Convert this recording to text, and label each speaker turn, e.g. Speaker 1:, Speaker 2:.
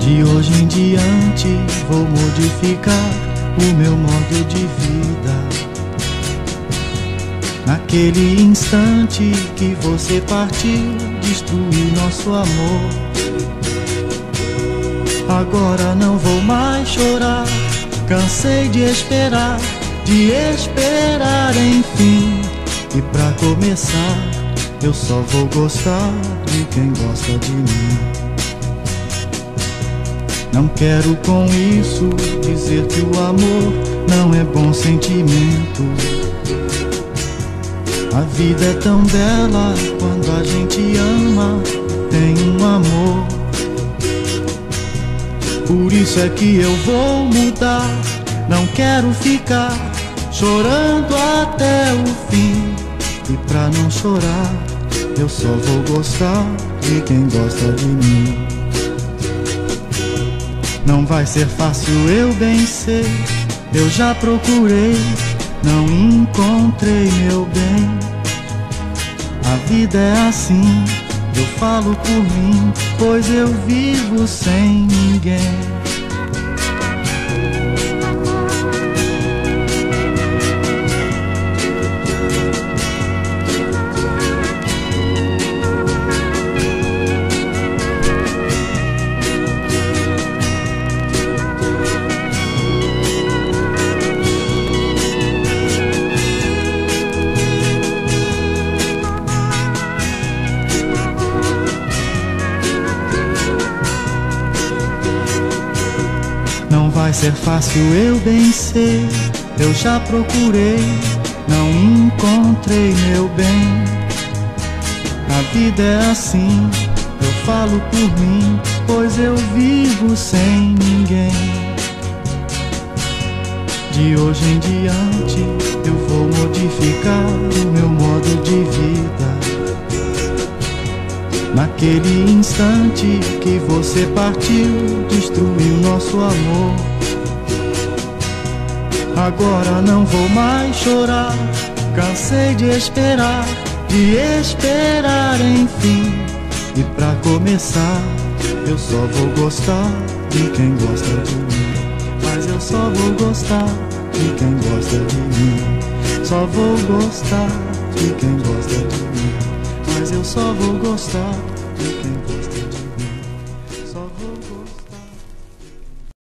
Speaker 1: De hoje em diante vou modificar o meu modo de vida. Naquele instante que você partiu, destruiu nosso amor. Agora não vou mais chorar, cansei de esperar, de esperar enfim. Começar, eu só vou gostar de quem gosta de mim. Não quero com isso dizer que o amor não é bom sentimento. A vida é tão bela quando a gente ama, tem um amor. Por isso é que eu vou mudar, não quero ficar chorando até o fim. E pra não chorar, eu só vou gostar de quem gosta de mim. Não vai ser fácil, eu bem sei. Eu já procurei, não encontrei meu bem. A vida é assim, eu falo por mim, pois eu vivo sem ninguém. Não vai ser fácil, eu bem sei. Eu já procurei, não encontrei meu bem. A vida é assim, eu falo por mim, pois eu vivo sem ninguém. De hoje em diante, eu vou modificar o meu modo Naquele instante que você partiu, destruiu nosso amor. Agora não vou mais chorar, cansei de esperar, de esperar enfim. E pra começar, eu só vou gostar de quem gosta de mim. Mas eu só vou gostar de quem gosta de mim. Só vou gostar de quem gosta de mim. Eu só vou gostar de quem.